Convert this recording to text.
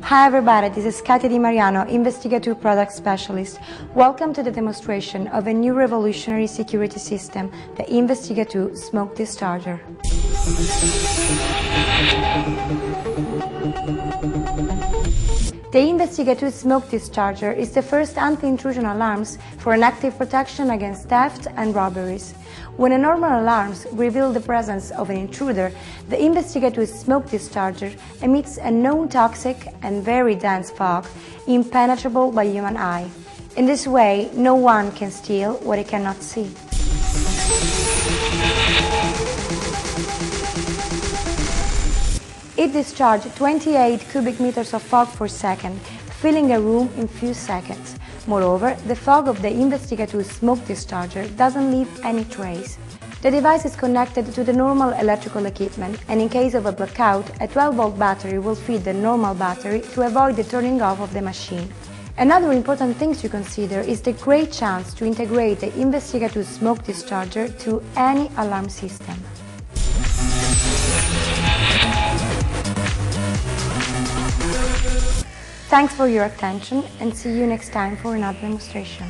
Hi everybody, this is Katia Di Mariano, InvestigaTu Product Specialist. Welcome to the demonstration of a new revolutionary security system, the InvestigaTu Smoke Discharger. The InvestigaTu Smoke Discharger is the first anti-intrusion alarms for an active protection against theft and robberies. When a normal alarms reveal the presence of an intruder, the InvestigaTu Smoke Discharger emits a known toxic and very dense fog, impenetrable by human eye. In this way, no one can steal what he cannot see. It discharged 28 cubic meters of fog per second, filling a room in few seconds. Moreover, the fog of the InvestigaTu smoke discharger doesn't leave any trace. The device is connected to the normal electrical equipment and in case of a blackout, a 12-volt battery will feed the normal battery to avoid the turning off of the machine. Another important thing to consider is the great chance to integrate the InvestigaTu smoke discharger to any alarm system. Thanks for your attention and see you next time for another demonstration.